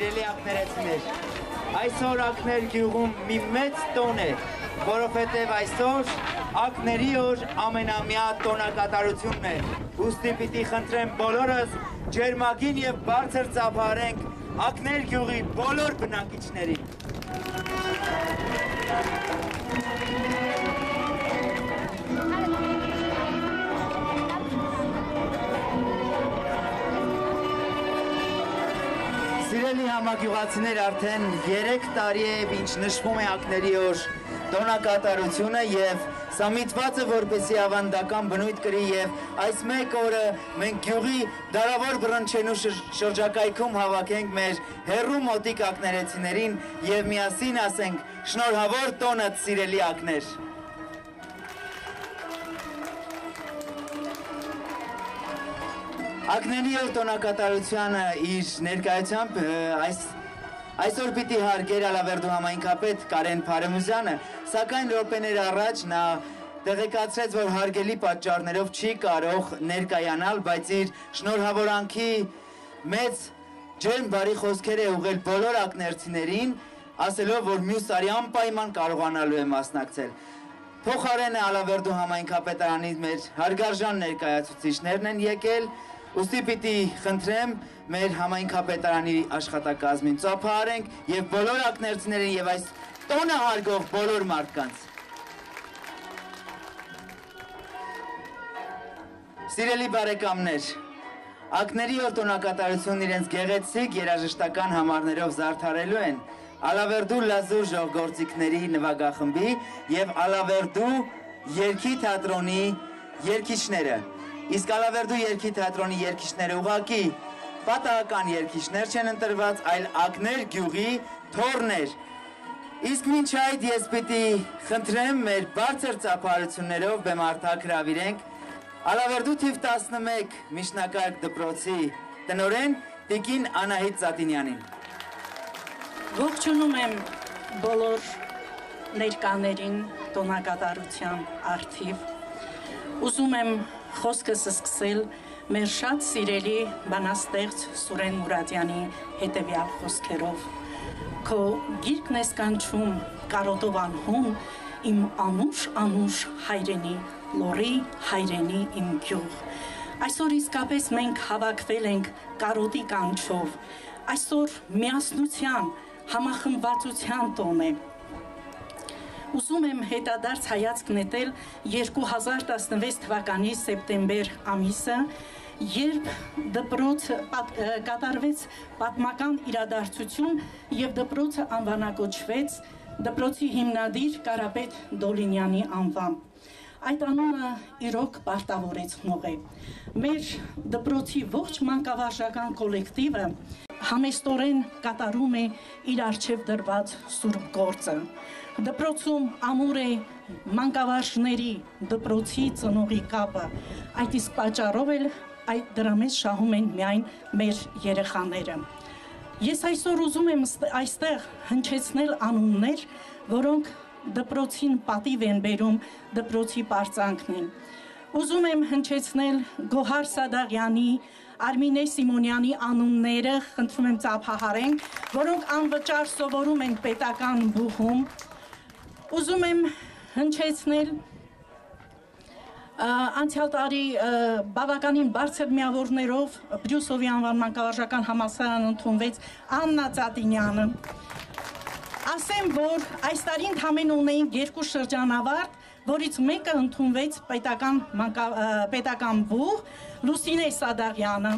սիրելի ակներեցիներ։ Այսօր ակներ գյուղում մի մեծ տոն է, որովհետև այսօր ակների օր ամենամյա տոնակատարությունն է։ Ուստի պիտի խնդրեմ բոլորս ջերմագին եւ բարձր ծափարենք ակներ գյուղի բոլոր բնակիչներին։ համագյուղացիներ, արդեն 3 տարի է, ինչ նշվում է ակների օր տոնակատարությունը եւ սա միտված է որպեսի ավանդական բնույթ կրի եւ այս մեկ օրը մենք գյուղի դարավոր բրնչենու շրջակայքում հավաքենք մեր հերրու մոտիկ ակներեցիներին եւ միասին ասենք շնորհավոր տոնդ սիրելի ակներ Ակների օր տոնակատարությանը իր ներկայությամբ այս այսօր պիտի հարգեր Ալավերդու համայնքապետ Կարեն Փարեմուզյանը, սակայն րոպեներ առաջ նա տեղեկացրեց, որ հարգելի պատճառներով չի կարող ներկայանալ, բայց իր շնորհավորանքի մեծ ջերմ բարի խոսքեր է ուղել բոլոր ակներցիներին, ասելով, որ մյուս տարի անպայման կարողանալու է մասնակցել։ Փոխարենը Ալավերդու համայնքապետարանի մեր հարգարժան ներկայացուցիչներն են եկել, Ոստի պիտի խնդրեմ մեր համայնքապետարանի աշխատակազմին ծափահարենք եւ բոլոր ակներցիներին եւ այս տոնը հարգող բոլոր մարդկանց։ Սիրելի բարեկամներ, ակների օրտոնակատարությունն իրենց գեղեցիկ երաժշտական համարներով զարդարելու են Ալավերդու լազու ժողգործիկների նվագախմբի եւ Ալավերդու երկի թատրոնի երկիչները։ Իսկ Ալավերդու երկի թատրոնի երկիչները ուղակի պատահական երկիչներ չեն ընտրված, այլ ակներ գյուղի թորներ։ Իսկ մինչ այդ ես պիտի խնդրեմ մեր բարձր ծափարություններով բեմարդակ հրավիրենք Ալավերդու թիվ 11 միջնակարգ դպրոցի տնորեն Տիկին Անահիտ Զատինյանին։ Ողջունում եմ բոլոր ներկաներին տոնակատարության արթիվ։ Ուզում եմ խոսքս սկսել մեր շատ սիրելի բանաստեղծ Սուրեն Մուրադյանի հետևյալ խոսքերով։ Քո գիրկն ես կանչում կարոտով անհուն իմ անուշ անուշ հայրենի, լորի հայրենի իմ գյուղ։ Այսօր իսկապես մենք հավաքվել ենք կարոտի կանչով։ Այսօր միասնության, համախմբվածության տոն է Ուզում եմ հետադարձ հայացք նետել 2016 թվականի սեպտեմբեր ամիսը, երբ դպրոց պատ, կատարվեց պատմական իրադարձություն եւ դպրոցը անվանակոչվեց դպրոցի հիմնադիր Կարապետ Դոլինյանի անվամբ։ Այդ անունը իրոք պարտավորեցնող է։ Մեր դպրոցի ողջ մանկավարժական կոլեկտիվը համեստորեն կատարում է իր արժև դրված սուրբ գործը դպրոցում ամուր է մանկավարժների դպրոցի ծնողի կապը այդ իսկ պատճառով էլ այդ դրա մեջ շահում են միայն մեր երեխաները ես այսօր ուզում եմ այստեղ հնչեցնել անուններ որոնք դպրոցին պատիվ են բերում դպրոցի պարծանքն են ուզում եմ հնչեցնել Գոհար Սադաղյանի Արմինե Սիմոնյանի անունները խնդրում եմ ծափահարենք, որոնք անվճար սովորում են պետական բուհում Ուզում եմ հնչեցնել անցյալ տարի բավականին բարձր միավորներով Բրյուսովի անվան մանկավարժական համալսարան ընդունվեց Աննա Ծատինյանը։ Ասեմ, որ այս տարի ընդհանրեն ունեին երկու շրջանավարտ, որից մեկը ընդունվեց պետական պետական բուղ Լուսինե Սադաղյանը։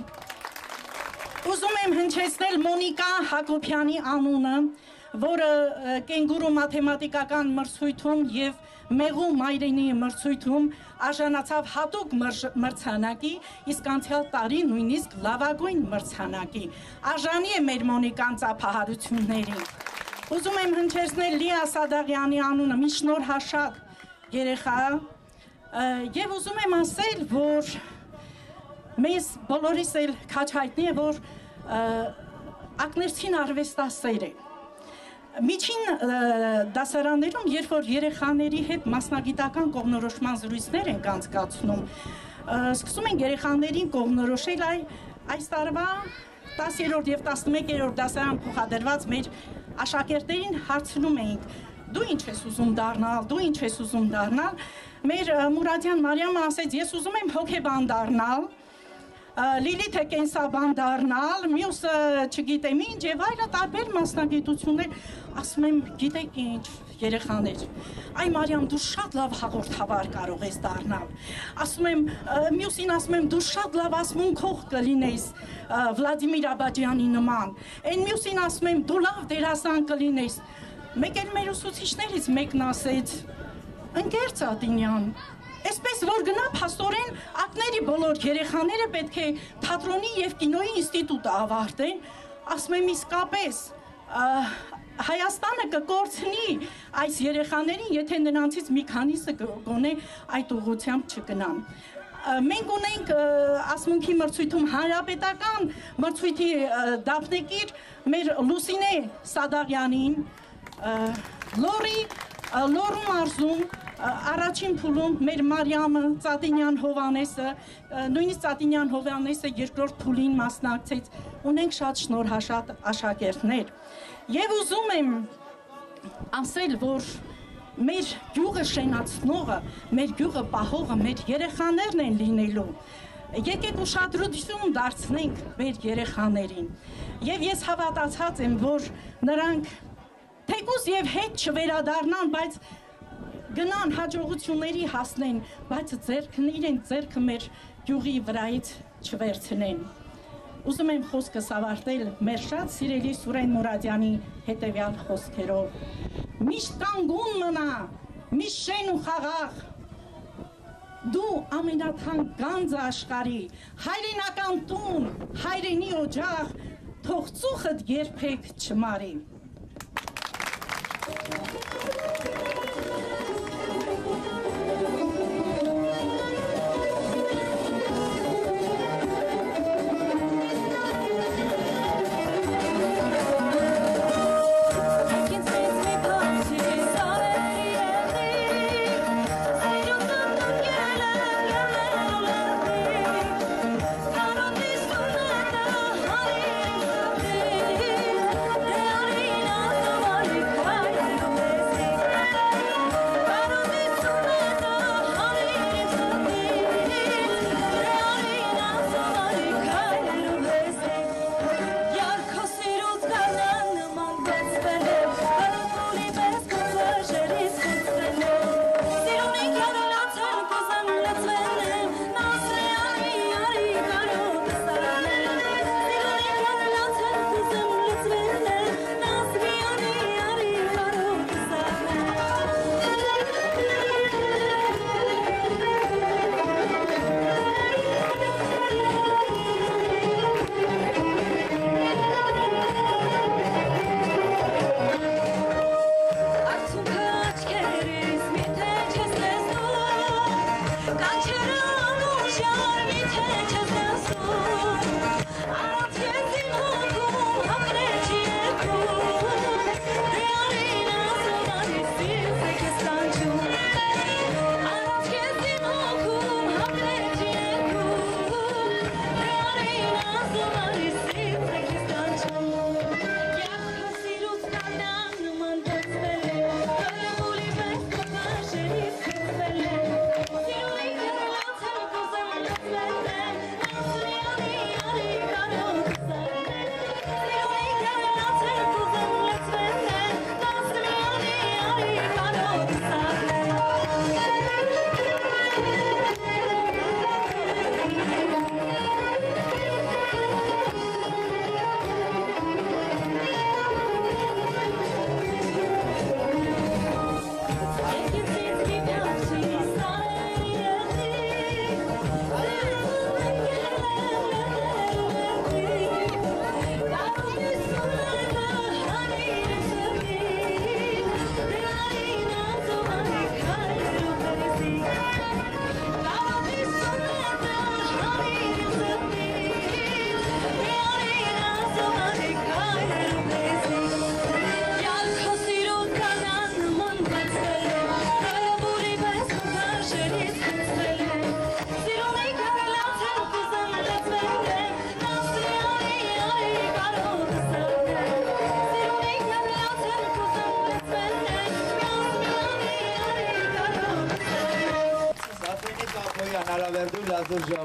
Ուզում եմ հնչեցնել Մոնիկա Հակոբյանի անունը, որը կենգուրու մաթեմատիկական մրցույթում եւ մեղու մայրենի մրցույթում արժանացավ հատուկ մրցանակի, իսկ անցյալ տարի նույնիսկ լավագույն մրցանակի։ Արժանի է մեր Մոնիկան ծափահարություններին։ Ուզում եմ հնչեցնել Լիա Սադաղյանի անունը, մի շնորհաշատ երեխա, եւ ուզում եմ ասել, որ մեզ բոլորիս էլ քաչ հայտնի է, որ ակներցին արվեստասեր է Միջին դասարաններում, երբ որ երեխաների հետ մասնագիտական կողնորոշման զրույցներ են անցկացնում, սկսում են երեխաներին կողնորոշել այ այս տարվա 10-րդ եւ 11-րդ դասարան փոխադրված մեր աշակերտներին հարցնում էինք. դու ինչ ես ուզում դառնալ, դու ինչ ես ուզում դառնալ։ Մեր Մուրադյան Մարիամը ասեց, ես ուզում եմ հոգեբան դառնալ Լիլիթը կենսաբան դառնալ, մյուսը չգիտեմ ինչ եւ այլը տարբեր մասնագիտություններ, ասում եմ, գիտեք ինչ, երեխաներ։ Այ Մարիամ, դու շատ լավ հաղորդավար կարող ես դառնալ։ Ասում եմ, մյուսին ասում եմ, դու շատ լավ ասմունքող կլինես Վլադիմիր Աբաջյանի նման։ Այն մյուսին ասում եմ, դու լավ դերասան կլինես։ Մեկ էլ մեր ուսուցիչներից մեկն ասեց. Ընկեր Ծատինյան, Այսպես որ գնա փաստորեն ակների բոլոր երեխաները պետք է թատրոնի եւ կինոյի ինստիտուտը ավարտեն, ասում եմ իսկապես Հայաստանը կկորցնի այս երեխաներին, եթե նրանցից մի քանիսը գոնե այդ ուղությամբ չգնան մենք ունենք ասմունքի մրցույթում հանրապետական մրցույթի դափնեկիր մեր Լուսինե Սադաղյանին լորի լորու մարզում առաջին փուլում մեր Մարիամը, Ծատինյան Հովանեսը, նույնիսկ Ծատինյան Հովանեսը երկրորդ փուլին մասնակցեց։ Ունենք շատ շնորհաշատ աշակերտներ։ Եվ ուզում եմ ասել, որ մեր յուղը շենացնողը, մեր յուղը պահողը մեր երեխաներն են լինելու։ Եկեք ուշադրություն դարձնենք մեր երեխաներին։ Եվ ես հավատացած եմ, որ նրանք թեկուզ եւ հետ չվերադառնան, բայց գնան հաջողությունների հասնեն, բայց ձերքն իրեն ձերքը մեր յուղի վրայից չվերցնեն։ Ուզում եմ խոսքս ավարտել մեր շատ սիրելի Սուրեն Մուրադյանի հետևյալ խոսքերով։ Միշտ կանգուն մնա, միշտ շեն ու խաղաղ, դու ամենաթան գանձը աշխարի, հայրենական տուն, հայրենի օջախ, թող ծուխդ երբեք չմարի։ Նալավերդու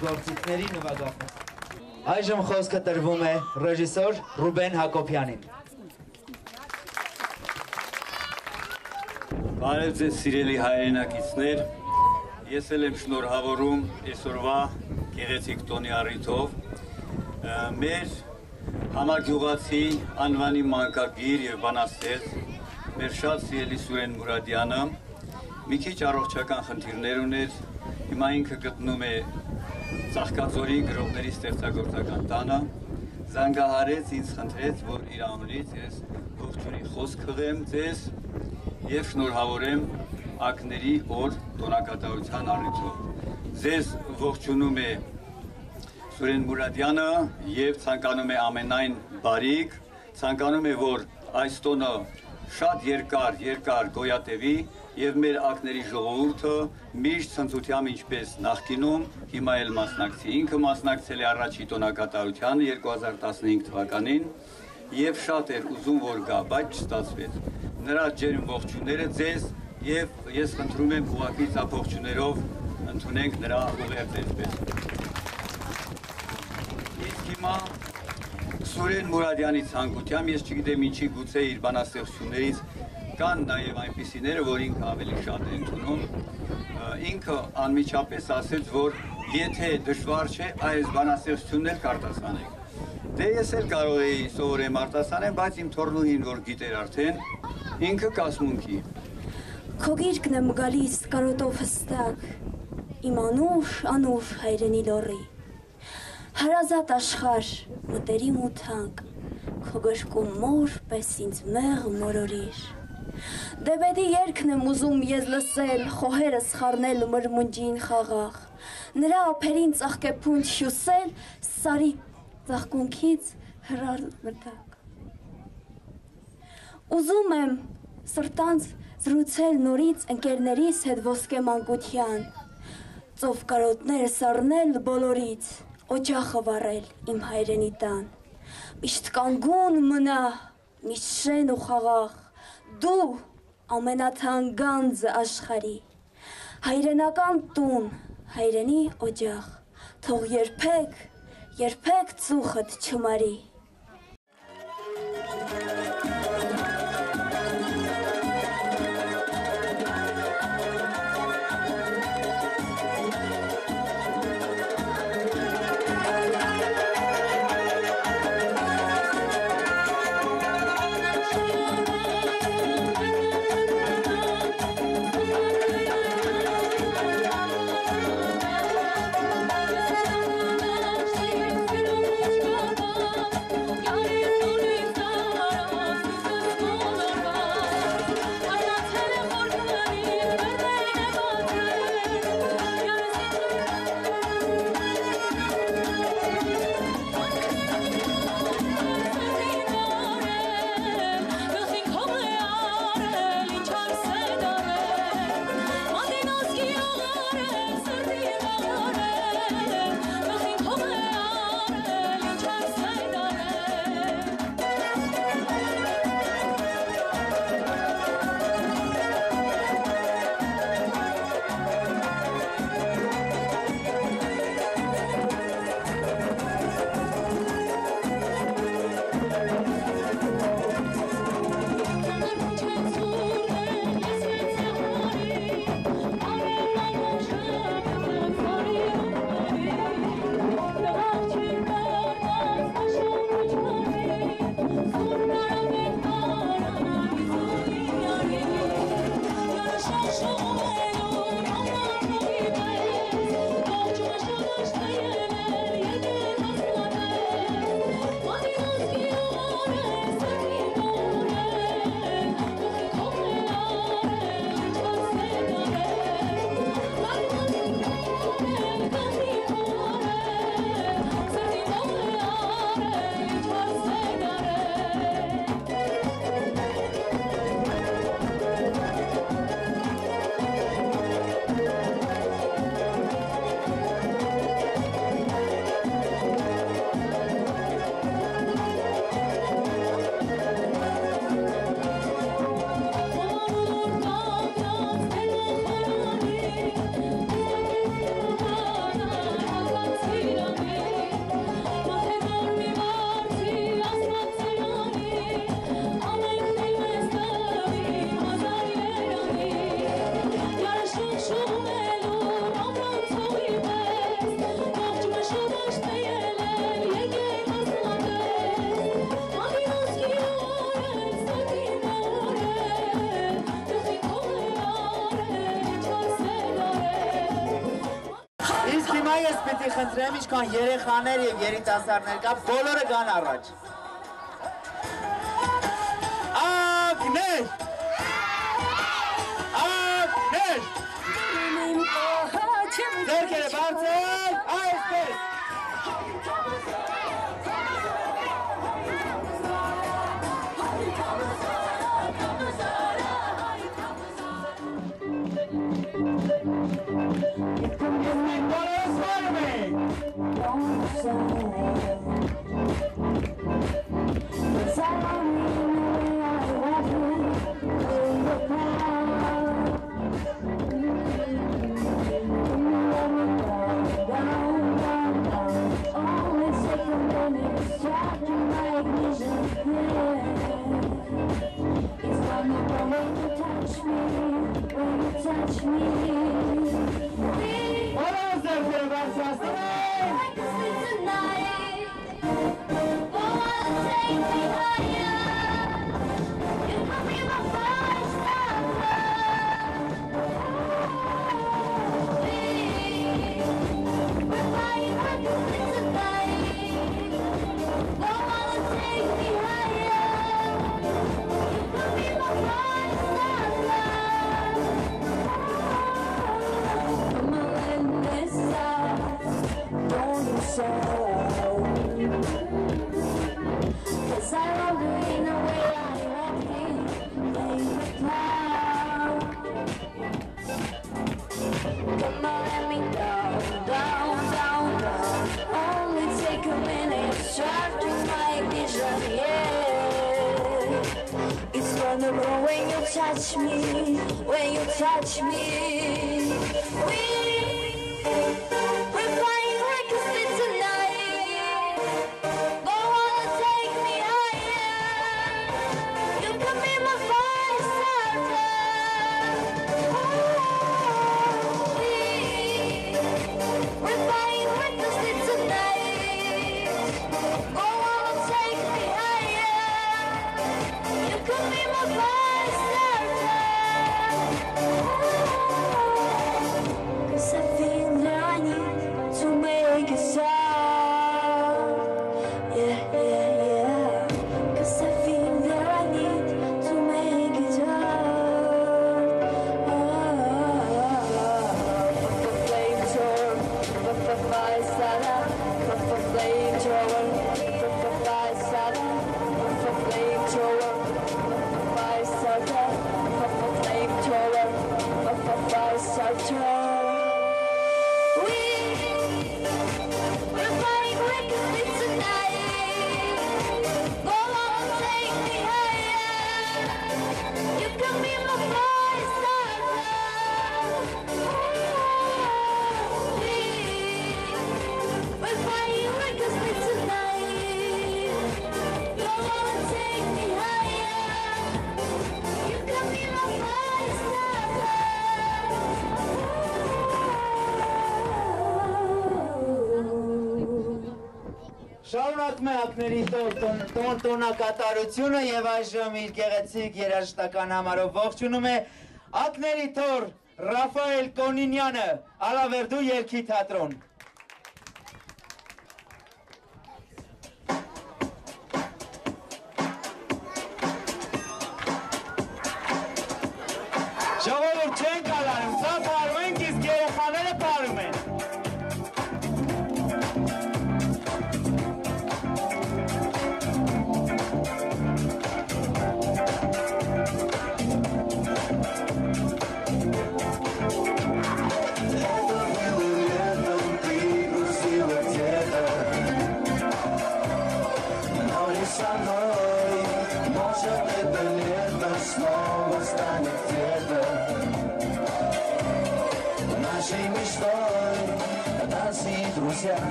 ժողովրդիկների նվագախոս։ Այժմ խոսքը տրվում է ռեժիսոր Ռուբեն Հակոբյանին։ Բարև ձեզ սիրելի հայրենակիցներ, ես էլ եմ շնորհավորում այսօրվա գեղեցիկ տոնի առիթով մեր համագյուղացի անվանի մանկագիր եւ բանաստեղծ մեր շատ սիրելի Սուրեն Մուրադյանը մի քիչ առողջական խնդիրներ ուներ, հիմա ինքը գտնում է Ծաղկաձորի գրողների ստեղծագործական տանը, զանգահարեց, ինձ խնդրեց, որ իր անունից ես ողջունի խոսք խղեմ ձեզ եւ շնորհավորեմ ակների օր տոնակատարության առիթով։ Ձեզ ողջունում է Սուրեն Մուրադյանը եւ ցանկանում է ամենայն բարիք, ցանկանում է որ այս տոնը շատ երկար, երկար գոյատևի եւ մեր ակների ժողովուրդը միշտ ցնծությամբ ինչպես նախկինում հիմա էլ մասնակցի։ Ինքը մասնակցել է առաջի տոնակատարությանը 2015 թվականին եւ շատ էր ուզում որ գա, բայց չստացվեց։ Նրա ջերմ ողջունները ձեզ եւ ես խնդրում եմ ուղակի ցափողջուներով ընդունենք նրա ուղերձ հիմա Սուրեն Մուրադյանի ցանկությամբ ես չգիտեմ ինչի գուցե իր բանաստեղծություններից կան նաև այնպիսիները, որ ինքը ավելի շատ է ընդունում։ Ինքը անմիջապես ասեց, որ եթե դժվար չէ, այս բանաստեղծությունն էլ կարտասանեք։ Դե ես էլ կարող էի սովորեմ արտասանեմ, բայց իմ թորնուհին, որ գիտեր արդեն, ինքը կասմունքի։ Քո գիրկն եմ գալիս կարոտով հստակ, իմ անուշ, անուշ հայրենի լորի հարազատ աշխար, մտերիմ ու թանկ, քո գրկում մոր պես ինձ մեղ մորորիր։ Դեբեդի երկն եմ ուզում ես լսել, խոհերս խառնել մրմունջին խաղաղ, նրա ափերին ծաղկեփուն հյուսել, սարի ծաղկունքից հրար մտակ։ Ուզում եմ սրտանց զրուցել նորից ընկերներիս հետ ոսկե մանկության, ծով կարոտներ սառնել բոլորից, օջախը վառել իմ հայրենի տան։ Միշտ կանգուն մնա, միշտ շեն ու խաղաղ, դու ամենաթանկանձը աշխարի։ Հայրենական տուն, հայրենի օջախ, թող երբեք, երբեք ծուխդ չմարի։ ինչքան երեխաներ եւ երիտասարդներ կա, բոլորը գան առաջ։ touch me. Գեղեցիկների տոն տոնակատարությունը եւ այժմ իր գեղեցիկ երաժշտական համարով ողջունում է Ակների թոր Ռաֆայել Կոնինյանը, Ալավերդու երկի թատրոն։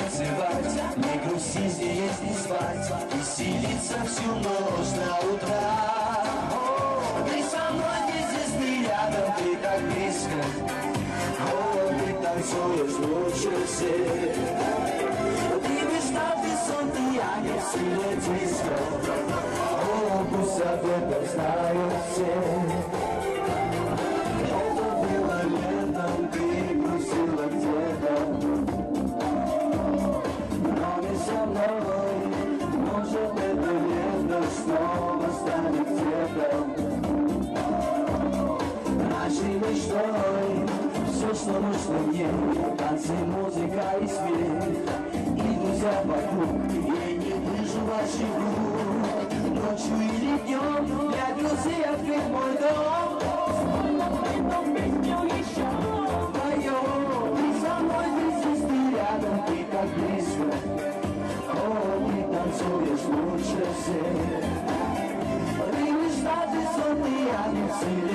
танцевать Не грусти, здесь не спать. И селиться всю ночь на утро. О, Ты со мной не здесь, ты рядом, ты так близко. О, ты танцуешь лучше всех. Ты мечта, ты сон, ты я не в силе близко. О, пусть об этом знают все. você. Rio está de sorrir a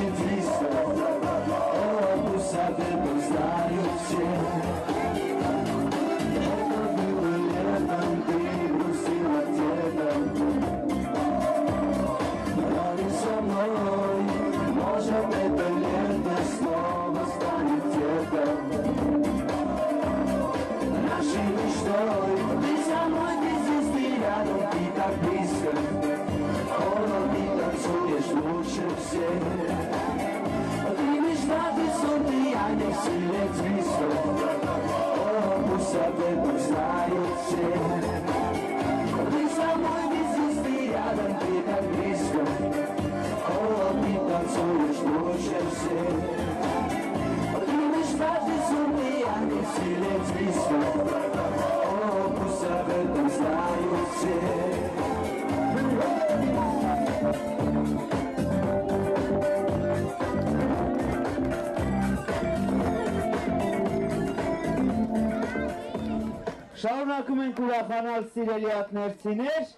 ենք ուրախանալ սիրելի ակներցիներ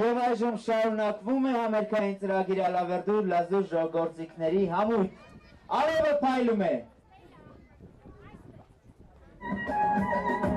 և այժմ շարունակվում է համերկային ծրագիր ալավերդու լազուր ժողործիքների համույթ, արևը պայլում է։ Thank you.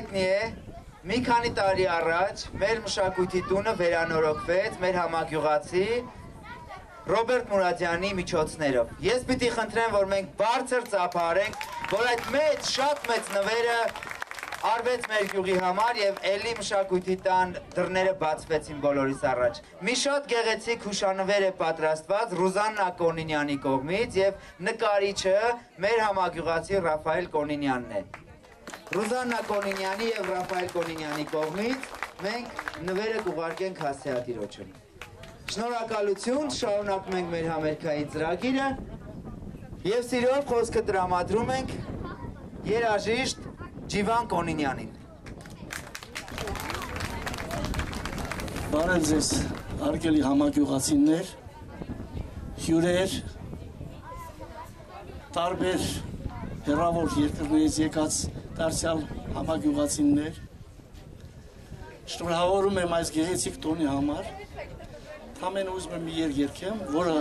Հայտնի է, մի քանի տարի առաջ մեր մշակույթի տունը վերանորոգվեց մեր համագյուղացի Ռոբերտ Մուրադյանի միջոցներով։ Ես պիտի խնդրեմ, որ մենք բարձր ծափարենք, որ այդ մեծ, շատ մեծ նվերը արվեց մեր գյուղի համար եւ ելի մշակույթի տան դռները բացվեցին բոլորիս առաջ։ Մի շատ գեղեցիկ հուշանվեր է պատրաստված Ռուզաննա Կոնինյանի կողմից եւ նկարիչը մեր համագյուղացի Ռաֆայել Կոնինյանն է։ Ռուզաննա Կոնինյանի եւ Ռաֆայել Կոնինյանի կողմից մենք նվերը կուղարկենք հասցեատիրոջին։ Շնորհակալություն, շարունակում ենք մեր համերգային ծրագիրը եւ սիրով խոսքը տրամադրում ենք երաժիշտ Ջիվան Կոնինյանին։ Բարև ձեզ, արգելի համագյուղացիներ, հյուրեր, տարբեր հերավոր երկրներից եկած դարձյալ համագյուղացիներ, շնորհավորում եմ այս գեղեցիկ տոնի համար, ամեն ուզում եմ մի երգ երգեմ, որը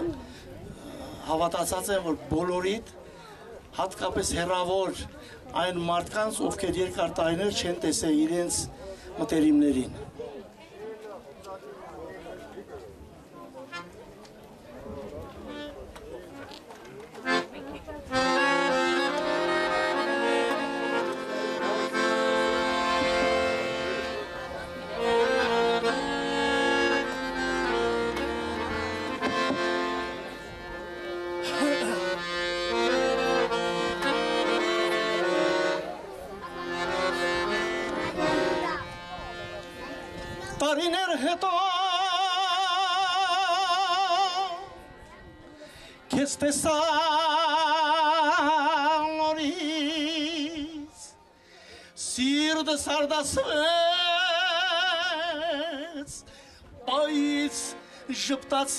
հավատացած եմ, որ բոլորիդ հատկապես հերավոր այն մարդկանց, ովքեր երկար տարիներ չեն տեսել իրենց մտերիմներին։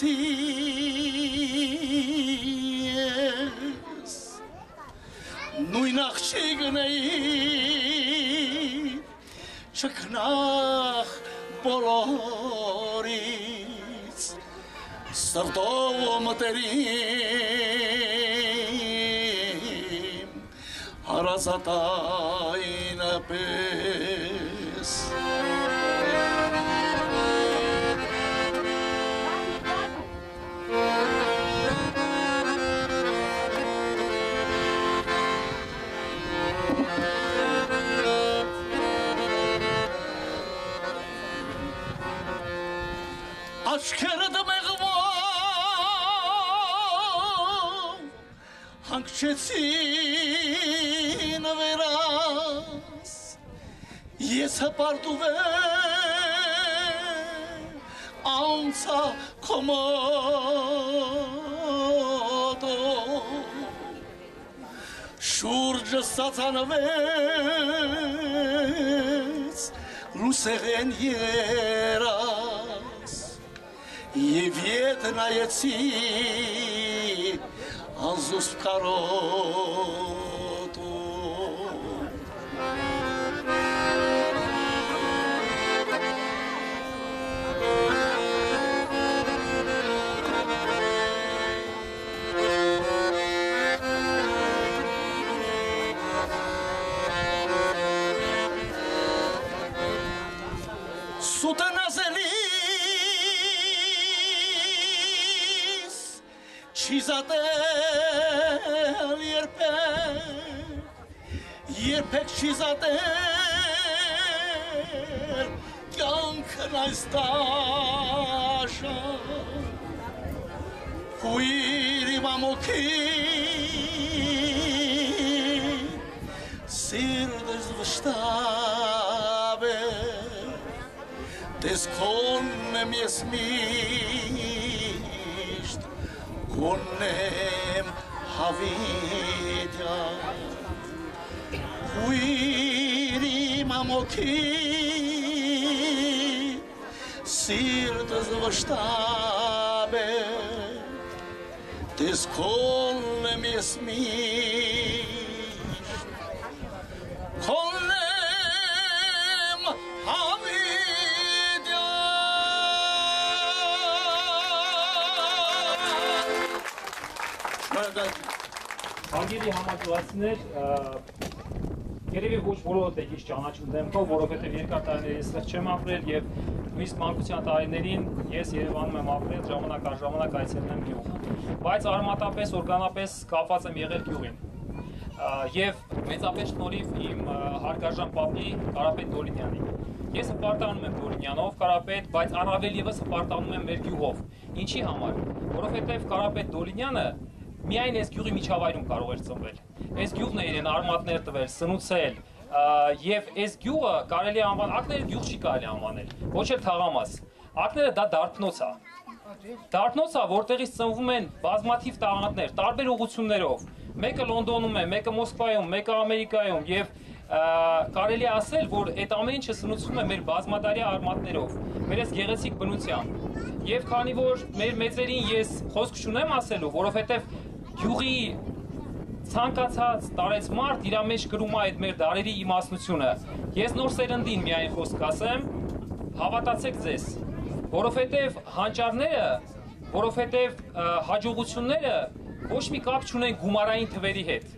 seas Nui nach shignei Shaknach boloris Sardovo materim Harazataina pei աչքերդ մեղվով հանգչեցին վերաս ես հպարտուվեմ անցա կոմոդո շուրջը սացանվեց ռուսեղեն երաս Еветная ци, Анзус второй. Չի զատել երբեք երբեք չի զատել կյանքն այս տաշը հույրի մամոքի սիրտս վշտավ է Դες կոնեմ ես միշտ, gunnem havita Uiri mamoki. Sirt az vastabe Tis kolnem jesmin Հարգելի համակարգացիներ, Երևի ոչ բոլորդ եք իշ ճանաչում դեմքով, որովհետև երկար տարիներ ես այստեղ չեմ ապրել եւ նույնիսկ մանկության տարիներին ես Երևանում եմ ապրել, ժամանակ առ ժամանակ այցելում եմ գյուղ։ Բայց արմատապես, օրգանապես կապված եմ եղել գյուղին։ Եվ մեծապես շնորհիվ իմ հարգարժան պապի Կարապետ Դոլինյանի։ Ես հպարտանում եմ Դոլինյանով, Կարապետ, բայց առավել եւս հպարտանում եմ մեր գյուղով։ Ինչի համար։ Որովհետեւ Կարապետ Դոլինյանը միայն այս գյուղի միջավայրում կարող էր ծնվել։ Այս գյուղն է իրեն արմատներ տվել, սնուցել, եւ այս գյուղը կարելի անվան ակները գյուղ չի կարելի անվանել, ոչ էլ թաղամաս։ Ակները դա դարբնոց է։ Դարբնոց է, որտեղից ծնվում են բազմաթիվ տաղանդներ, տարբեր ուղություններով։ Մեկը Լոնդոնում է, մեկը Մոսկվայում, մեկը Ամերիկայում եւ կարելի ասել, որ այդ ամեն ինչը սնուցվում է մեր բազմադարյա արմատներով, մեր այս գեղեցիկ բնությամբ։ Եվ քանի որ մեր մեծերին ես խոսք չունեմ ասելու, որովհետեւ գյուղի ցանկացած տարեց մարդ իր մեջ գրում է այդ մեր դարերի իմաստնությունը։ Ես նոր սերնդին միայն խոսք ասեմ, հավատացեք ձեզ, որովհետև հանճարները, որովհետև հաջողությունները ոչ մի կապ չունեն գումարային թվերի հետ։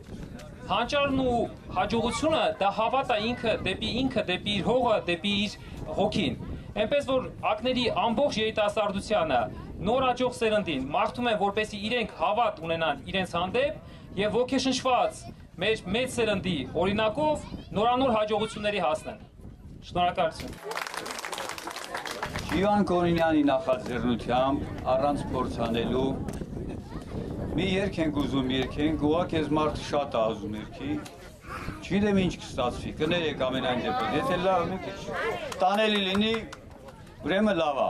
Հանճարն ու հաջողությունը դա հավատ է ինքը դեպի ինքը, դեպի իր հողը, դեպի իր հոգին։ Էնպես որ ակների ամբողջ երիտասարդությանը նոր աջող սերնդին մաղթում են, որպեսի իրենք հավատ ունենան իրենց հանդեպ եւ ոգեշնչված մեր մեծ սերնդի օրինակով նորանոր հաջողությունների հասնեն։ Շնորհակալություն։ Ջիվան Կոնինյանի նախաձեռնությամբ առանց փորձանելու մի երգ ենք ուզում երգենք, ուղղակի ես մարդը շատ է ուզում երգի։ Չգիտեմ ինչ կստացվի, կներեք ամենայն դեպքում։ Եթե լավ մի քիչ տանելի լինի, ուրեմն լավ է։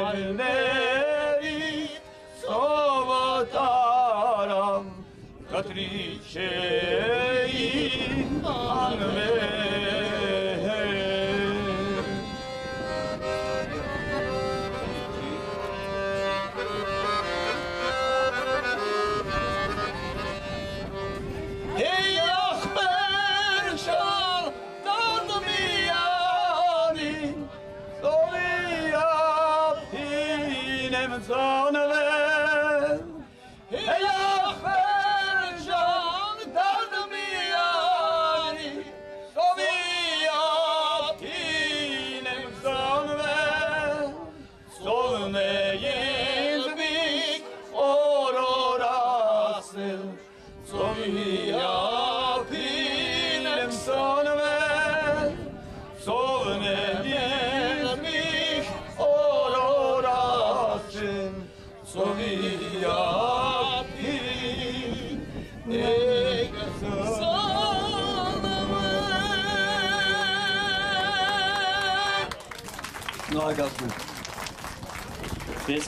Kalbimleri soğutaram Katriçeyi anverim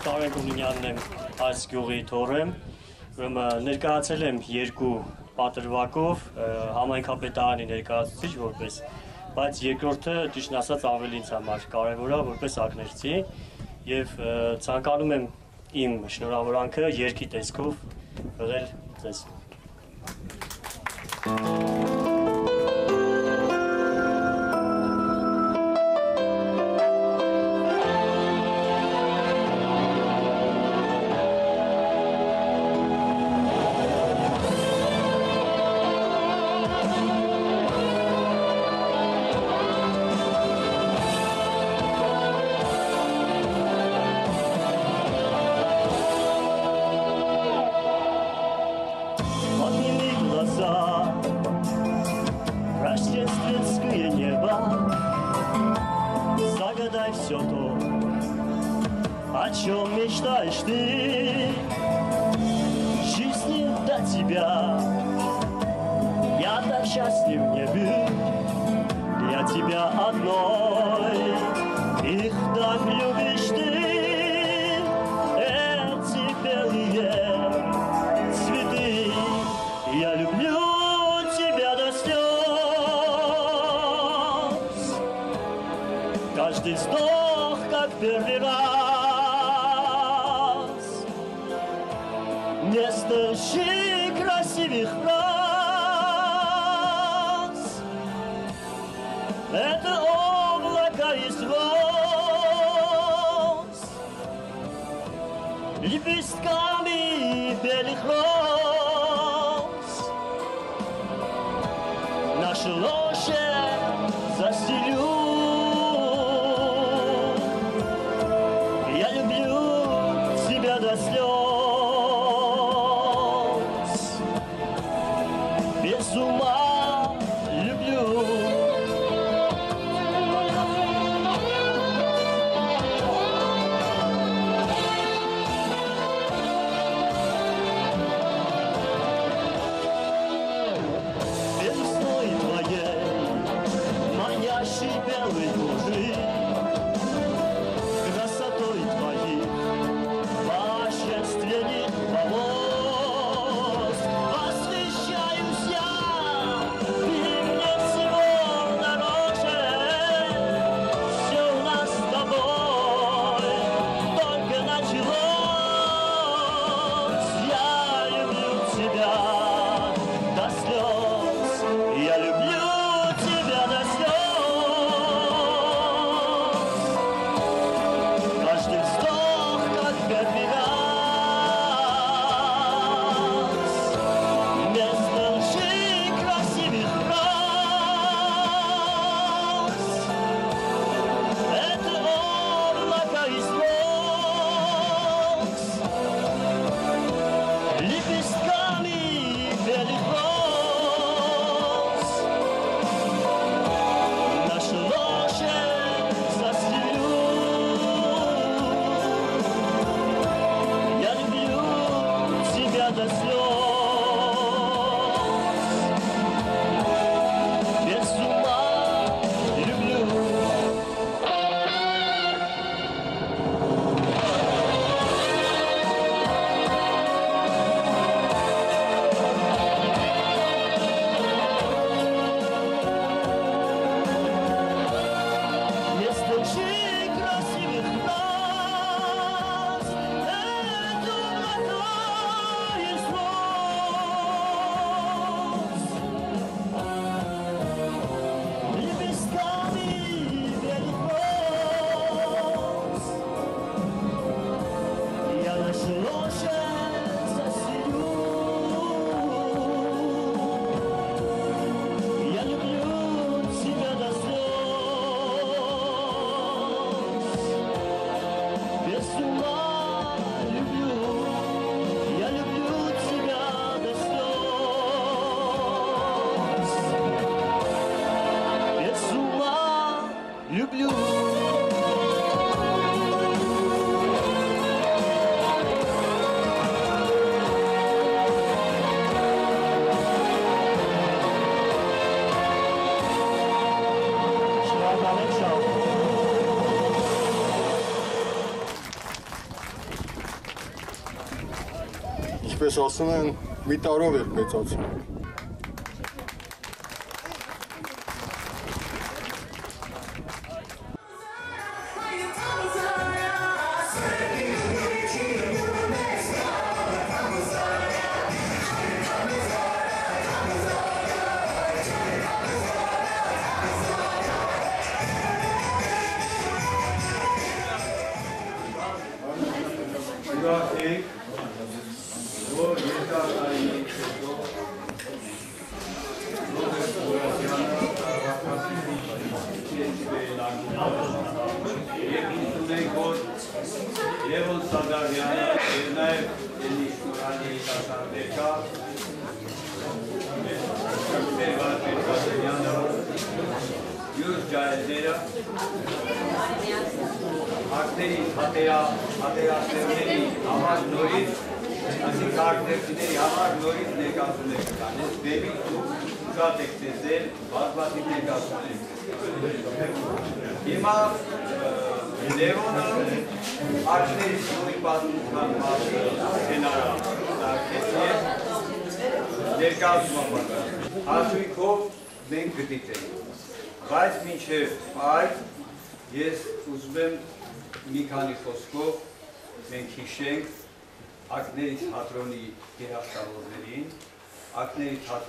Կարեն Կումինյանն եմ այս գյուղի թորեմ, ուրեմն ներկայացել եմ երկու պատրվակով համայնքապետարանի ներկայացուցիչ որպես, բայց երկրորդը ճիշտ ասած ավելի ինձ համար կարևոր է որպես ակներցի եւ ցանկանում եմ իմ շնորհավորանքը երկի տեսքով հղել ձեզ։ uma ասում են, մի տարով էր մեծացում։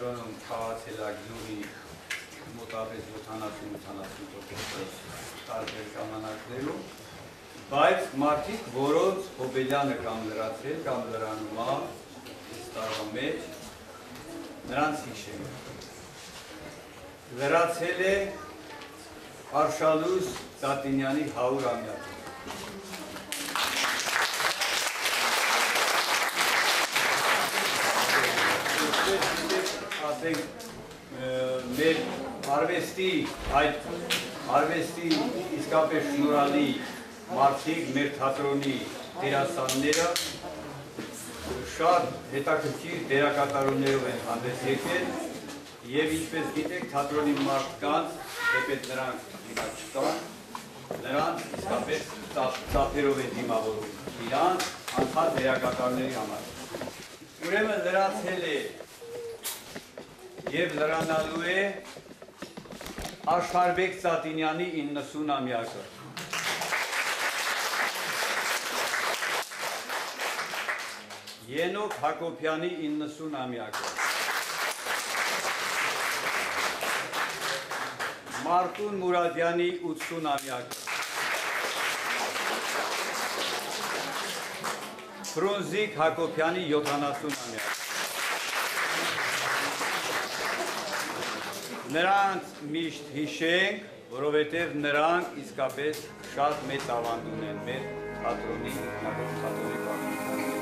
ակների թատրոնում խաղացել գյուղի մոտավորապես 70-80% տարբեր ժամանակներում, բայց մարդիկ, որոնց հոբելյանը կամ լրացել, կամ լրանում է տարվա մեջ, նրանց հիշենք։ Լրացել է Արշալուս Ծատինյանի 100 ամյակը։ ասենք մեր արվեստի այդ արվեստի իսկապես շնորհալի մարդիկ մեր թատրոնի դերասանները շատ հետաքրքիր դերակատարումներով են հանդես եկել եւ ինչպես գիտեք թատրոնի մարդկանց թեպետ նրանք հիմա չկան նրանց իսկապես ծափերով են դիմավորում իրանց անդադ դերակատարների համար ուրեմն լրացել է եւ լրանալու է Աշխարհբեկ Ծատինյանի 90-ամյակը։ Ենոք Հակոբյանի 90-ամյակը։ Մարտուն Մուրադյանի 80-ամյակը։ Ֆրունզիկ Հակոբյանի 70-ամյակը։ Նրանց միշտ հիշենք, որովհետև նրանք իսկապես շատ մեծ ավանդ ունեն մեր թատրոնի, թատրոնի պատմության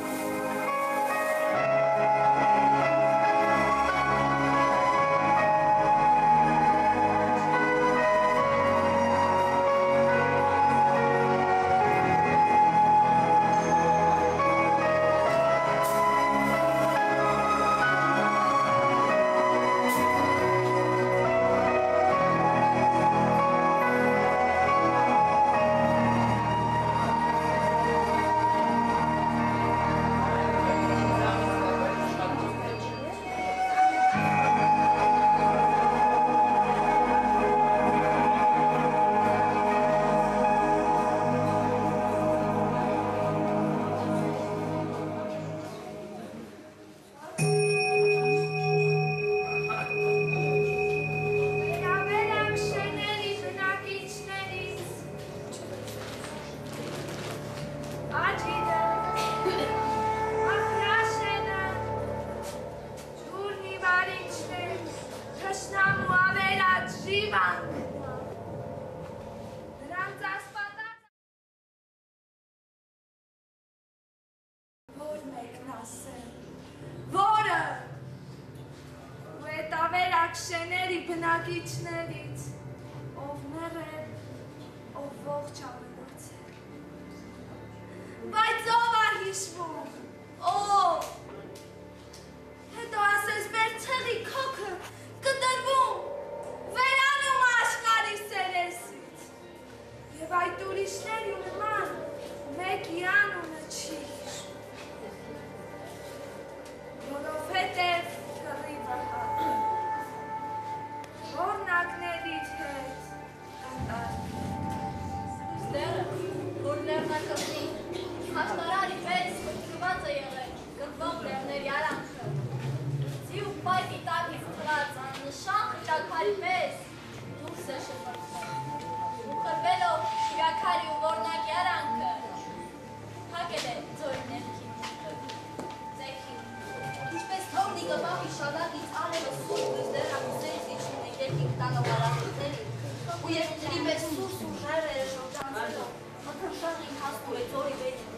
հաղարակիցներին ու երբ թրի մեզ սուրս ու ժերը է շորջանցելով, մտն շաղ ինք հասկու է ձորի վեջ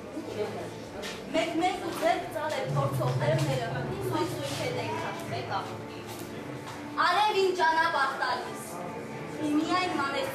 մեկ մեկ ու ձեր ծար է փորձող տերները սույս ու չէ դենք հաշվեք աղուկի։ Արև ինձ ճանապ աղտալիս, մի միայն մանեք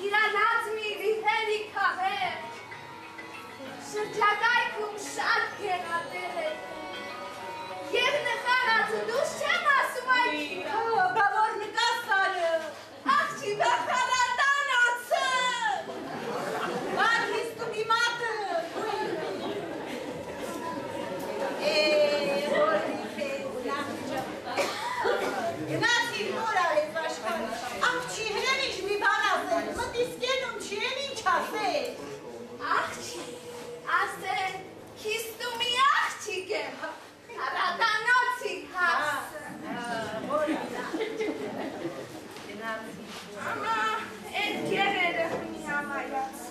Այ քիրանած մի վիհերի քահեր։ Շրջակայքում շատ գեղատեր է։ Եվ նխարածը դուս չեմ ասում այդ Հա, բավոր նկաստարը։ Աղջի բախալատանոցը։ Բար հիստումի մատը։ Է, հորի քեզ լամջա։ Գնացի նոր արեց աշխարհ։ Աղջի հեն ինչ մի բան ասել, մտիս կենում չի եմ ինչ ասել։ Աղջի, ասել, քիստումի աղջիկ եմ, հարատանոցի հասը։ Ամա, այդ գերերը մի համայաց։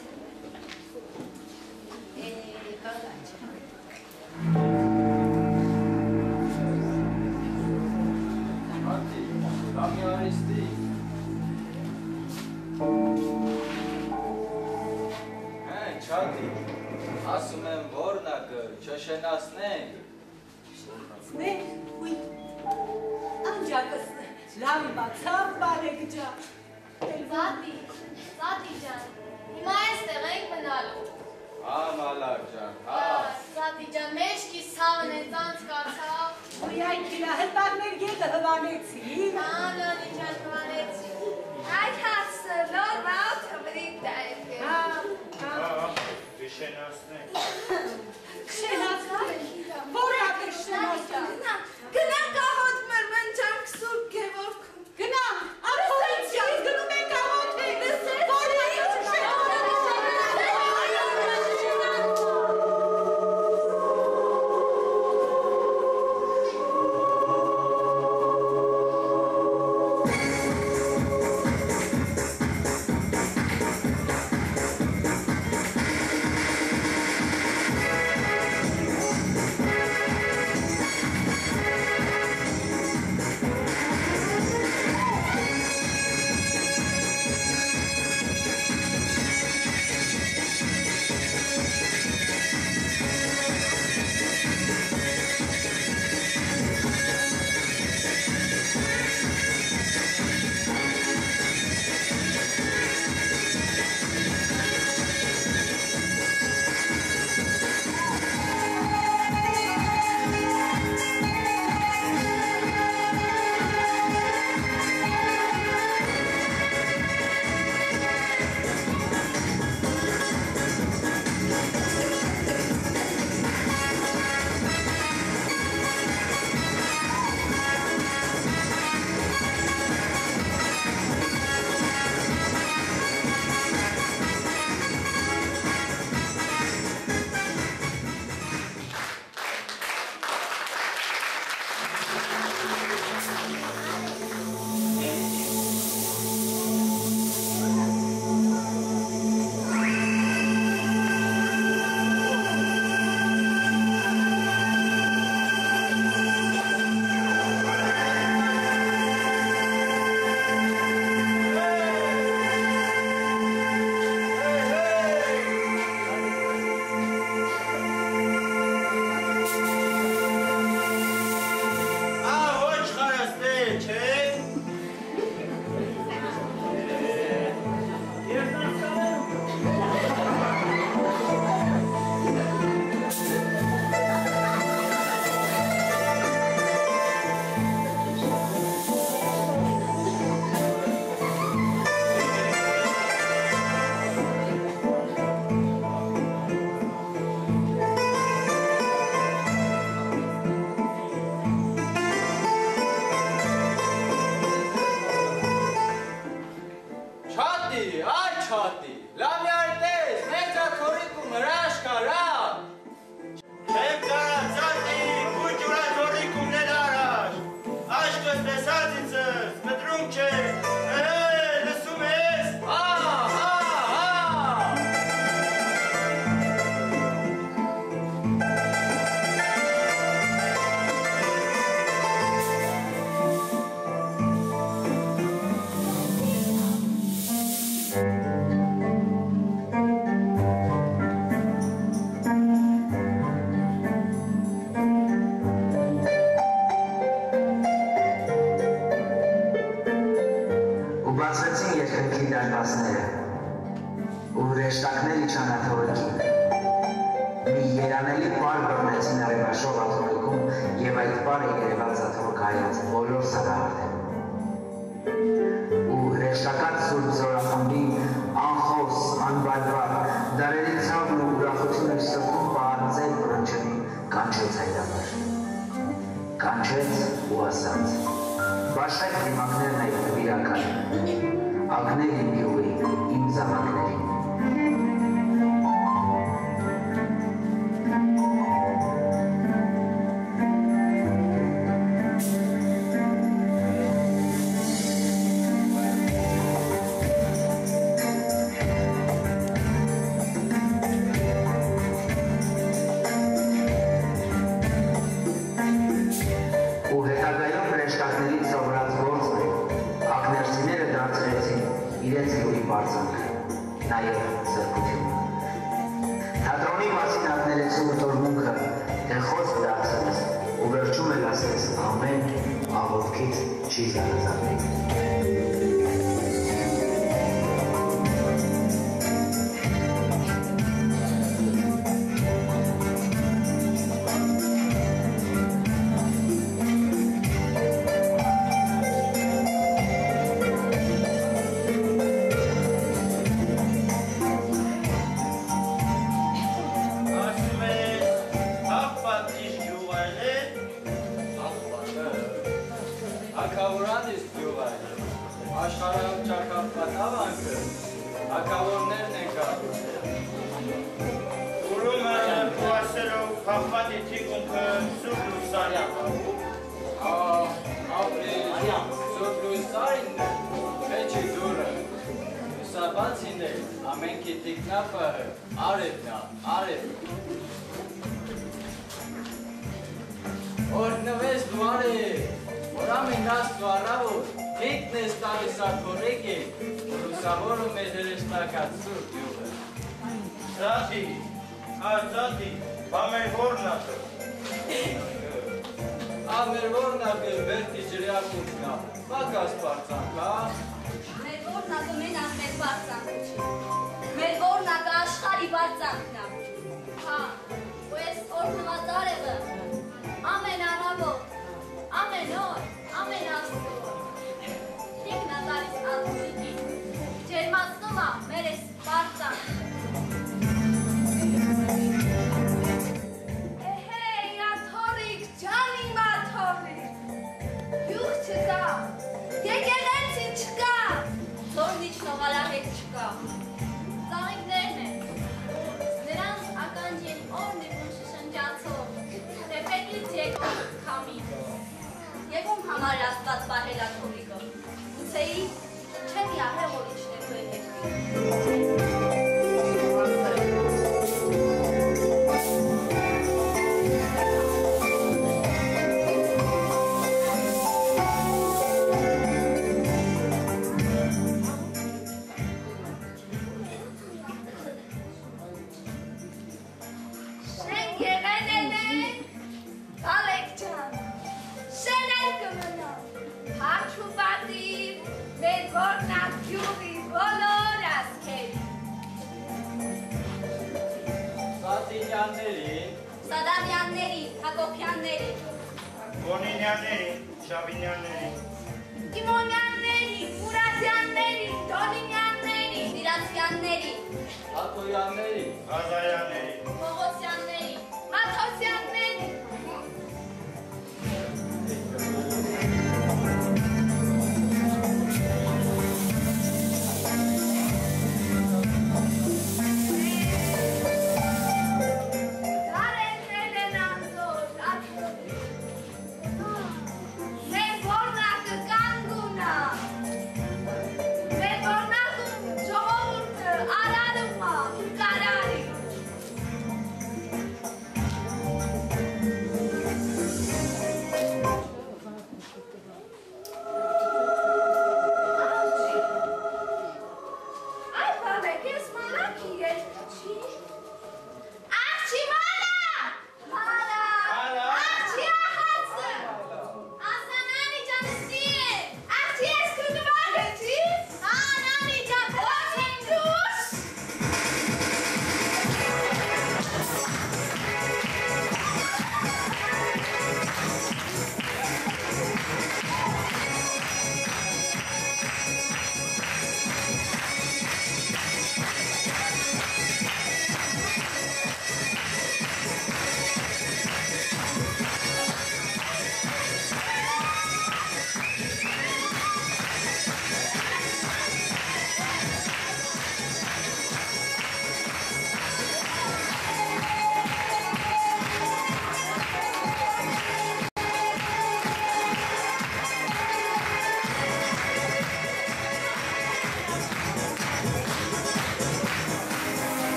Է, կամի արիստի։ Հեն, չատի, ասում եմ որնակը, չշենասնենք։ Սնե, ուй, անջակս, լավ բացավ բարեկ ջան։ Զատի, Զատի ջան, հիմա այստեղ ենք մնալու։ Հա, մալակ ջան, հա։ Զատի ջան, մեջքի սավն է ծանց կացավ։ Ուй, այ քիրա հտարներ գետը հվանեցի։ Անանի ջան կվանեցի։ Այդ հասը լոր բաղ թմրիտ դայք է։ Հա, Դիշենասնենք։ շենացել։ Որակը շենացել։ Գնա, կահոտ մրմնջանք սուրկ գևորքում։ Գնա, ապօրիցիան գնում եք աղոթել։ Որակը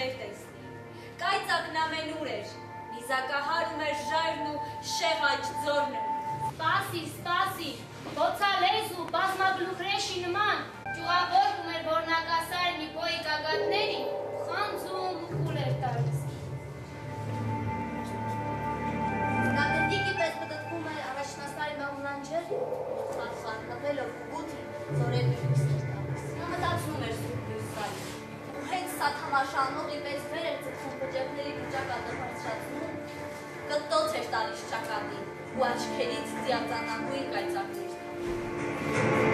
չէր տեսնի։ Կայծակն ամենուր էր, նիզակահարում էր ժայրն ու շեղաչ ձորնը։ Սպասի, սպասի, բոցալեզ ու բազմագլուխրեշի նման, ճուղավորում էր բորնակասարը մի բոյի կագատներին, խանձում ու խուլ էր տալիս։ Կագնդիկի պես պտտվում էր առաջնասարի մաղունան ջերը, խանխան, կպելով գութը, ծորել մի մստեր տալիս։ Նա մտացնում էր սուրպ լույս սալիս սա թամաշանող իպես վեր էր ծխում բջեքների վիճակատը բարձրացնում, կտոց էր տալիս ճակատին ու աչքերից ձիածանագույն կայծակներ։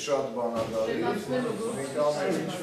շատ բան ա գալիս, մենք ամեն ինչ